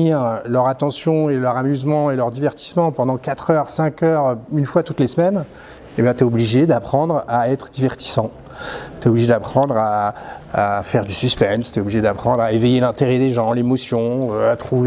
Euh, leur attention et leur amusement et leur divertissement pendant 4 heures, 5 heures, une fois toutes les semaines, eh ben, tu es obligé d'apprendre à être divertissant. Tu es obligé d'apprendre à, à, faire du suspense, tu es obligé d'apprendre à éveiller l'intérêt des gens, l'émotion, euh, à trouver